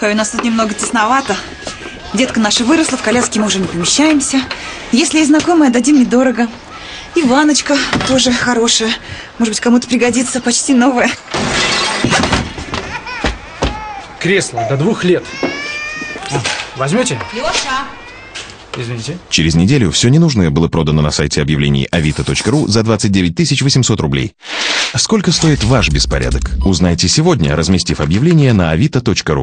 Ой, у нас тут немного тесновато. Детка наша выросла, в коляске мы уже не помещаемся. Если есть знакомая, дадим недорого. И ваночка тоже хорошая. Может быть, кому-то пригодится, почти новая. Кресло до двух лет. А, возьмете? Леша! Извините. Через неделю все ненужное было продано на сайте объявлений avito.ru за 29 800 рублей. Сколько стоит ваш беспорядок? Узнайте сегодня, разместив объявление на avito.ru.